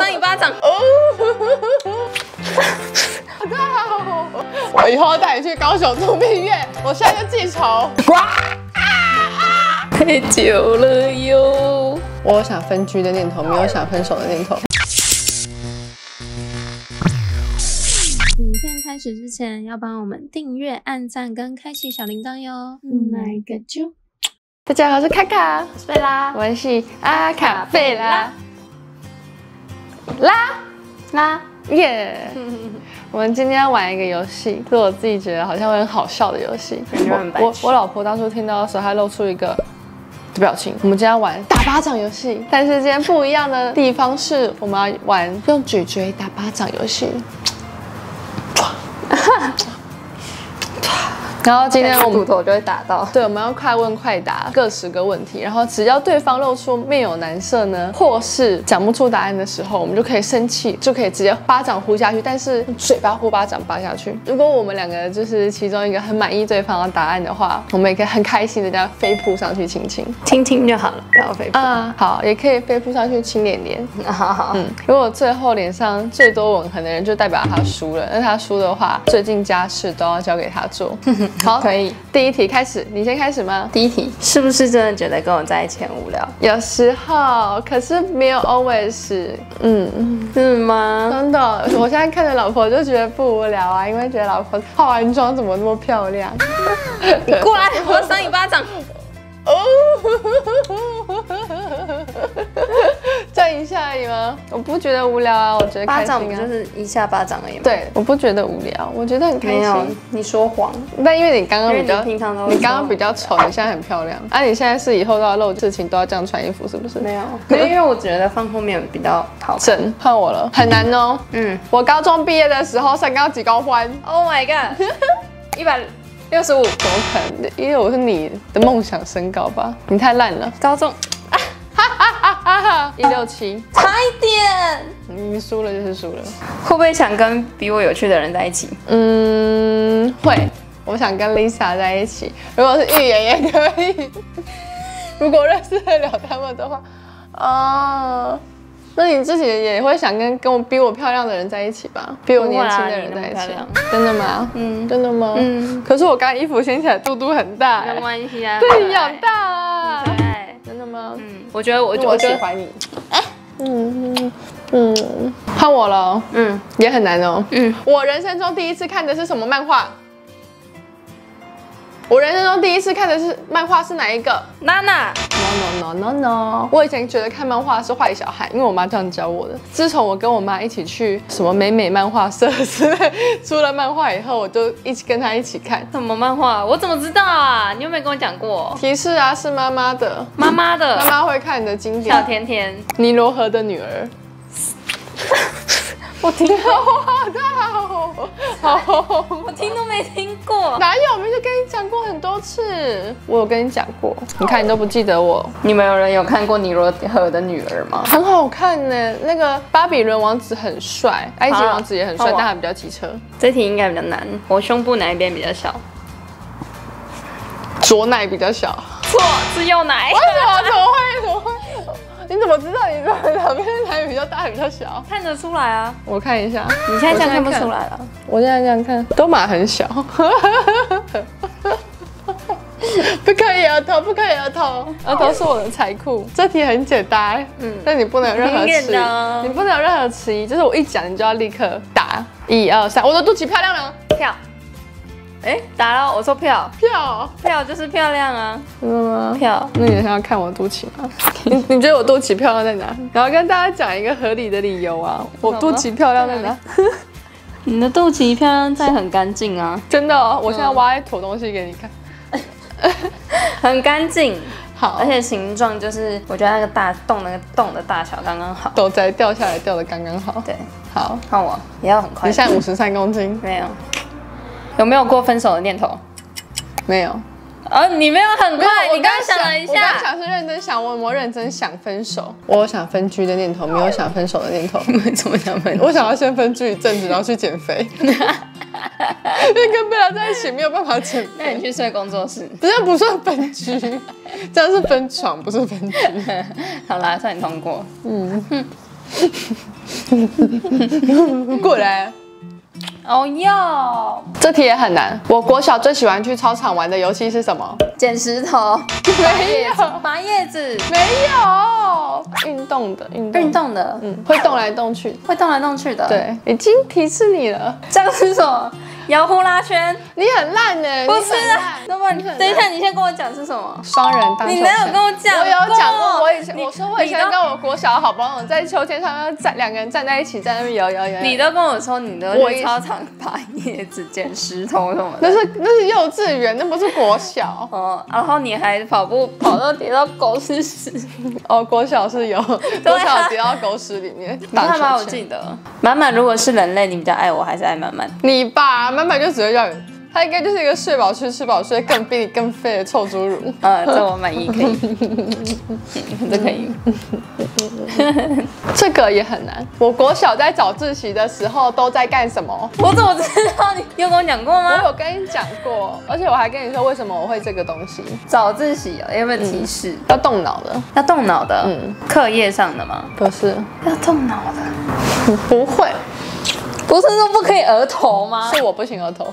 扇一巴掌。我以后要带你去高雄度蜜月，我现在就记仇。太久了哟。我有想分居的念头，没有想分手的念头。影片开始之前，要帮我们订阅、按赞跟开启小铃铛哟。来个啾！大家好，我是卡卡，我是贝拉，我是阿卡贝拉。拉拉耶！我们今天玩一个游戏，是我自己觉得好像会很好笑的游戏。我我我老婆当初听到的时候，她露出一个的表情。我们今天要玩打巴掌游戏，但是今天不一样的地方是，我们要玩用咀嚼打巴掌游戏。然后今天我们骨头就会打到。对，我们要快问快答，各十个问题，然后只要对方露出面有难色呢，或是讲不出答案的时候，我们就可以生气，就可以直接巴掌呼下去，但是嘴巴呼巴掌扒下去。如果我们两个就是其中一个很满意对方的答案的话，我们也可以很开心的这样飞扑上去亲亲，亲亲就好了，不要飞扑。啊，好，也可以飞扑上去亲脸脸。好 好，嗯，如果最后脸上最多吻痕的人，就代表他输了。那他输的话，最近家事都要交给他做。好，可以。第一题开始，你先开始吗？第一题，是不是真的觉得跟我在一起很无聊？有时候，可是没有 always。嗯，是吗？真的，我现在看着老婆就觉得不无聊啊，因为觉得老婆化完妆怎么那么漂亮。你过来，我扇你巴掌。哦，这一下而已吗？我不觉得无聊啊，我觉得巴掌不就是一下巴掌而已吗？对，我不觉得无聊，我觉得很开没有心。，你说谎。但因为你刚刚比较，你平常都你刚刚比较丑，你现在很漂亮。啊，你现在是以后都要露事情都要这样穿衣服，是不是？没有，没有，因为我觉得放后面比较好看。整换我了，很难哦。嗯我高中毕业的时候身高几高欢？，Oh my god，一百六十五，怎么可能？因为我是你的梦想身高吧？你太烂了，高中一六七，差一点。你输了就是输了。会不会想跟比我有趣的人在一起？嗯，会。我想跟 Lisa 在一起，如果是预言也可以。如果认识得了他们的话，啊，那你自己也会想跟跟我比我漂亮的人在一起吧？比我年轻的人在一起？真的吗？嗯，真的吗？嗯可是我刚刚衣服掀起来，肚肚很大、没欸，关系啊，对你好大啊！真的吗？嗯，我觉得我我喜欢你。嗯嗯嗯，换我了，嗯。也很难哦。嗯，我人生中第一次看的是什么漫画？我人生中第一次看的是漫画是哪一个？娜娜，？No no no no no！我以前觉得看漫画是坏小孩，因为我妈这样教我的。自从我跟我妈一起去什么美美漫画社之类出了漫画以后，我就一起跟她一起看。什么漫画？我怎么知道啊？你有没有跟我讲过？提示啊，是妈妈的，妈妈的妈妈会看你的经典小。甜甜，尼罗河的女儿。我听到好大好我听都没听过。哪有？我们就跟你讲过很多次，我有跟你讲过。你看你都不记得我，你们有人有看过尼罗河的女儿吗？很好看呢。那个巴比伦王子很帅，埃及王子也很帅，但他比较机车。这题应该比较难，我胸部哪一边比较小？左奶比较小。错，是右奶。为什么？怎么会？怎么会？你怎么知道你的两边奶比较大，比较小？看得出来啊，我看一下，你现在这样看不出来了。我现在这样看，都马很小。不可以额头，不可以额头，额头是我的财库。这题很简单，嗯嗯，但你不能有任何迟疑，你不能有任何迟疑，就是我一讲你就要立刻打。一二三，我的肚脐漂亮吗？票，哎，打了，我说票，漂，票就是漂亮啊，真的吗？票。那你想要看我肚脐吗？你你觉得我肚脐漂亮在哪？然后跟大家讲一个合理的理由啊，我肚脐漂亮在哪？你的肚脐漂亮在很干净啊，真的哦，我现在挖一坨东西给你看。很干净，好，而且形状就是我觉得那个大洞那个洞的大小刚刚好。斗宅掉下来掉的刚刚好。对，好，看我也要很快。你现在五十三公斤，没有？有没有过分手的念头？没有？哦，你没有很快，我你刚刚想了一下我刚下，想是认真想，我有没有认真想分手？我有想分居的念头，没有想分手的念头。怎么想分？我想要先分居一阵子，然后去减肥，因为跟贝拉在一起没有办法减肥。那你去睡工作室。这样不算分居，这样是分床，不是分居。好啦，算你通过。嗯，过来。哦哟，这题也很难。我国小最喜欢去操场玩的游戏是什么？捡石头，没有，拔叶子，没有。运动的，运动，运动的，嗯，会动来动去，会动来动去的。，对，已经提示你了。这样是什么？摇呼啦圈？你很烂呢，不是啊，那不然你很等一下，你先跟我讲是什么？双人荡秋千。你没有跟我讲我有讲过过。我以前我说我以前跟我国小好朋友在秋千上面站两个人站在一起，在那边摇摇摇。你都跟我说你都我操场拔叶子、捡石头什么的。那是那是幼稚园，那不是国小。哦，然后你还跑步跑到跌到狗屎屎，哦，国小是有，国小跌到狗屎里面。你看吧，我记得满满如果是人类，你比较爱我还是爱满满？你吧，满满就只会叫你，他应该就是一个睡饱吃吃饱睡，更比你更废的臭侏儒。呃，这我满意，可以，这可以。这个也很难。我国小在早自习的时候都在干什么？我怎么知道 你有跟我讲过吗我？有跟你讲过，而且我还跟你说为什么我会这个东西，早自习哦有没有提示？要动脑的。要动脑的，嗯课业上的吗？不是，要动脑的，不会，不是说不可以额头吗？是我不行额头。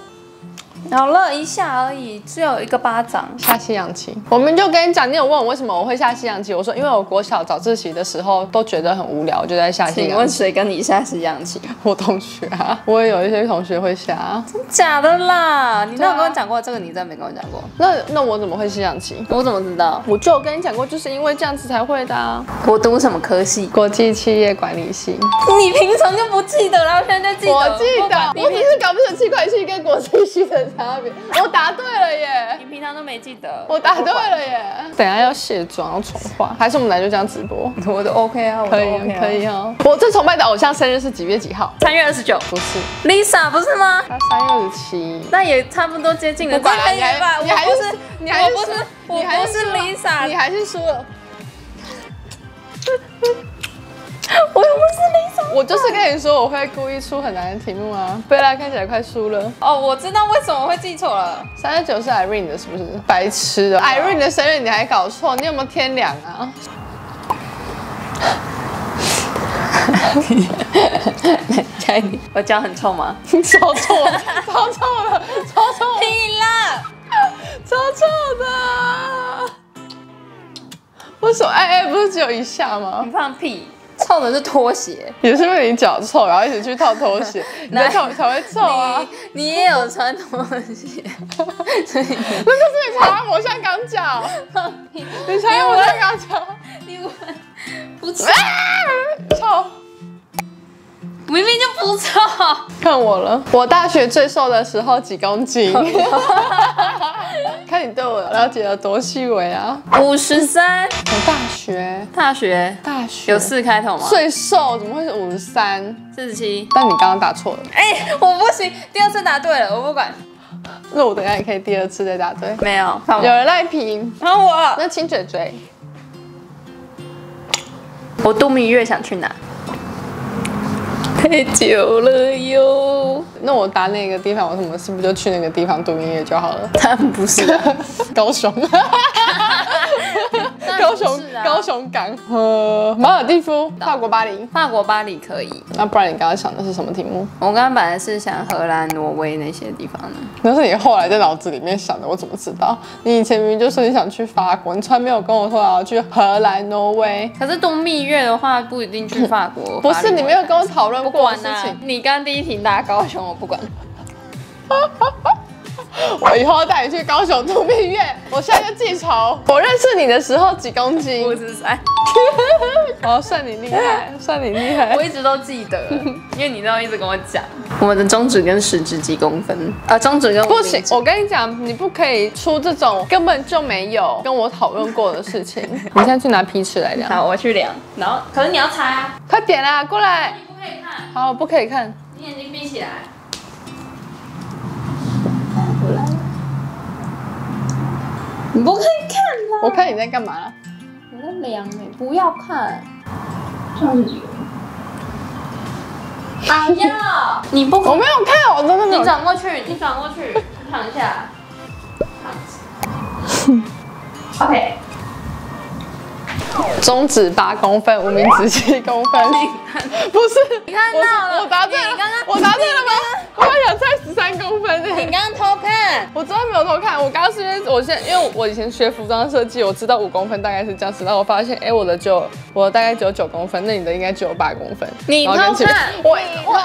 好了一下而已，只有一个巴掌。下西洋棋，我们就跟你讲，你有问我为什么我会下西洋棋，我说因为我国小早自习的时候都觉得很无聊，就在下西请问洋棋。谁跟你下西洋棋？我同学啊，我也有一些同学会下啊。假的啦！你没有跟我讲过这个，你真的没跟我讲过。那那我怎么会西洋棋？我怎么知道？我就有跟你讲过，就是因为这样子才会的啊。我读什么科系？国际企业管理系，你平常就不记得了，我现在就记得。我记得，我只是搞不清气管系跟国际系的我答对了耶！你平常都没记得。我答对了耶！等一下要卸妆，要重画，还是我们来就这样直播？我都 OK 啊，我都可以 OK 啊可以。哦。我最崇拜的偶像生日是几月几号？三月二十九不是，，Lisa 不是吗？他三月二十七。那也差不多接近了。不管了，这你个也吧我还你还不是是你还是我不是我你还不是 Lisa 你还是输了。我又不是 Lisa。我就是跟你说，我会故意出很难的题目啊。贝拉看起来快输了。哦，我知道为什么我会记错了。三十九是 Irene 的，是不是？白痴的，Irene 的生日你还搞错，你有没有天良啊？猜你，我脚很臭吗？超臭，超臭的，超臭的，屁啦！超臭的。为什么？哎哎，不是只有一下吗你？放屁，臭的是拖鞋。也是因为你脚臭，然后一直去套拖鞋，你的脚才会臭啊。你你也有穿拖鞋，所以你那就是你才我像港脚，你才我像港脚，你闻不臭，臭。明明就不臭。看我了，我大学最瘦的时候几公斤？看你对我了解有多细微啊！五十三，我大学，大学大学有四开头吗？最瘦怎么会是五十三？四十七。但你刚刚答错了，哎，我不行，第二次答对了，我不管。那我等下也可以第二次再答对。没有，有人赖皮，看我。那亲嘴嘴，我度蜜月想去哪？太久了哟。那我搭那个地方，我什么是不是就去那个地方度蜜月就好了？他们不是啊，高雄，然 高雄啊，高雄港，和，马尔蒂夫，法国巴黎。法国巴黎可以。那不然你刚刚想的是什么题目？我刚刚本来是想荷兰、挪威那些地方的。那是你后来在脑子里面想的，我怎么知道？你以前明明就说你想去法国，你从来没有跟我说要去荷兰、挪威。可是度蜜月的话，不一定去法国。不是你没有跟我讨论不过的事情，，你刚刚第一题答高雄，我不管。我以后带你去高雄度蜜月。我现在就记仇。我认识你的时候几公斤？五十三，哦，算你厉害，算你厉害我。一直都记得，因为你都一直跟我讲我们的中指跟食指几公分啊，中指跟不行，我跟你讲，你不可以出这种根本就没有跟我讨论过的事情。你现在去拿皮尺来量，好，我去量，然后可是你要猜啊，快点啦，过来。你不可以看，好，不可以看。你眼睛闭起来。你不可以看啦！我看你在干嘛啦？我在量哎，不要看。这样是几个？哎呀，你不可我没有看，我真的没有你。转过去，你转过去，你躺下，躺着。OK，中指八公分，无名指七公分。不是，你看到了，我答对了，你刚刚我答对了吗？我还想猜十三公分呢。你刚刚偷看，我真的没有偷看，我刚刚是因为我现在因为我以前学服装设计，我知道五公分大概是这样子，然后我发现，哎，我的就我的大概只有九公分，那你的应该只有八公分。你偷看，我你我，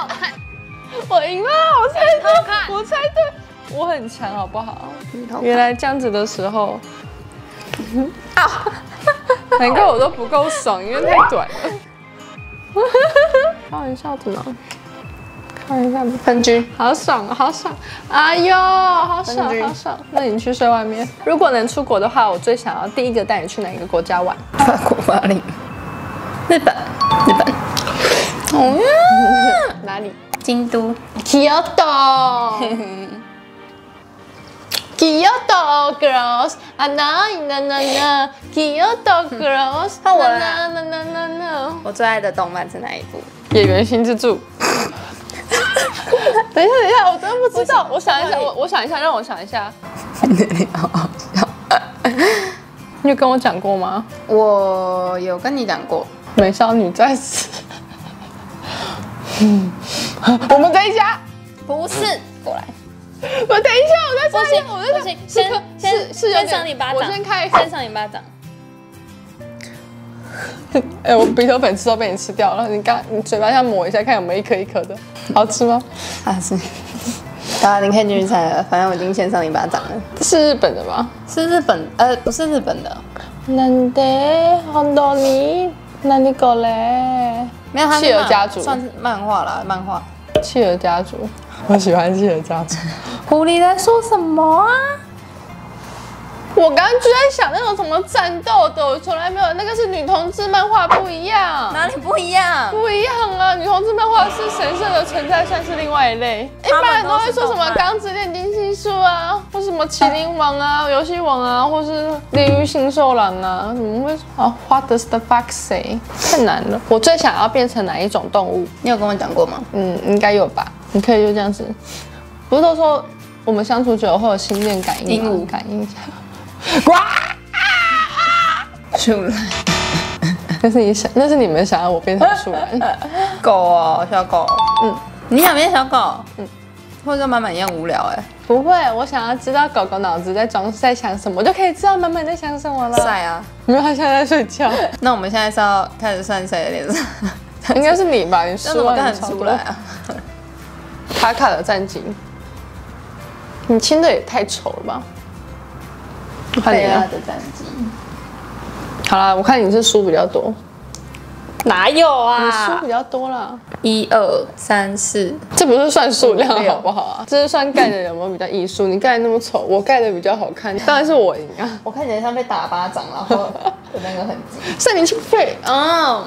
我赢了，我猜对，我猜对，我很强，好不好？你偷原来这样子的时候，啊，难怪我都不够爽，因为太短了。开玩笑的呢，开玩笑的。分居，好爽，好爽！哎呦，好爽，好爽！那你去睡外面。如果能出国的话，我最想要第一个带你去哪一个国家玩？法国巴黎，日本，日本，哦呀，哪里京都，？Kyoto。Kyoto girls，啊那那那那，Kyoto girls，换我了。我最爱的动漫是哪一部？演员新之助。等一下，等一下，我真的不知道。我想一下，我我想一下，让我想一下。你好好笑。你有跟我讲过吗？我有跟你讲过，美少女战士。嗯，我们等一下，不是，过来，我等一下，我在说不行，我在不行，先是先先是有点赏你巴掌，我先开先赏你巴掌。哎、我鼻头粉吃都被你吃掉了。你刚你嘴巴上抹一下，看有没有一颗一颗的，好吃吗？啊是，好啊，你可以继续猜了，反正我已经先赏你巴掌了。是日本，呃，不是日本的，なんで本当に何これ？没有，它是漫企鹅家族算是漫画啦，漫画。企鹅家族，我喜欢企鹅家族。狐狸在说什么啊？ 我刚刚就在想那种什么战斗的，我从来没有，那个是女同志漫画不一样，哪里不一样？不一样啊！女同志漫画是神圣的存在，算是另外一类。一般人都会说什么钢之炼金术师》啊，或什么《麒麟王》啊、游戏王啊，或是《炼狱新兽郎》啊，怎么会啊？What does the fuck say？太难了。我最想要变成哪一种动物？你有跟我讲过吗？嗯，应该有吧？你可以就这样子，不是都说我们相处久了会有心电感应感应一下。呱！树懒，那是你想，那是你们想要我变成树懒。狗哦，小狗。嗯嗯，你想变小狗？嗯，会跟满满一样无聊哎。不会，我想要知道狗狗脑子在装在想什么，我就可以知道满满在想什么了。晒啊！没有，它现在在睡觉。那我们现在是要开始算谁的脸色？应该是你吧？你那输了你超多出来啊？卡卡的战绩，你亲的也太丑了吧？快点啊！贝拉的战绩好啦，我看你是输比较多，哪有啊你输啊比？较多啦。一二三四，这不是算数量好不好啊？这是算盖的有没有比较艺术？你盖的那么丑，我盖的比较好看，当然是我赢啊！我看起来像被打巴掌，然后有那个痕迹。算你去废哦，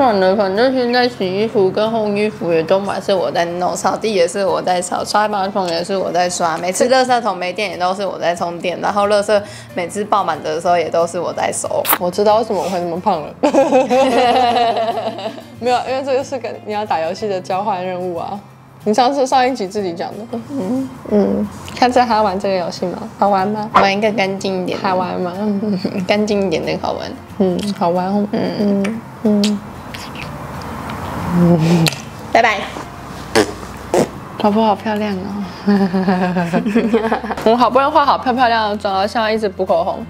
算了，反正现在洗衣服跟烘衣服也都还是我在弄，扫地也是我在扫，刷马桶也是我在刷，每次垃圾桶没电也都是我在充电，然后垃圾每次爆满的时候也都是我在收。我知道为什么我会那么胖了。没有，因为这个是跟你要打游戏的交换任务啊。你上次上一集自己讲的。嗯嗯，看这还要玩这个游戏吗？好玩吗？玩一个干净一点的，好玩吗？嗯嗯，干净一点的好玩。嗯，好玩哦。嗯嗯嗯，拜拜。老婆好漂亮哦。我 好不容易画好漂漂亮的妆，然后现在一直补口红。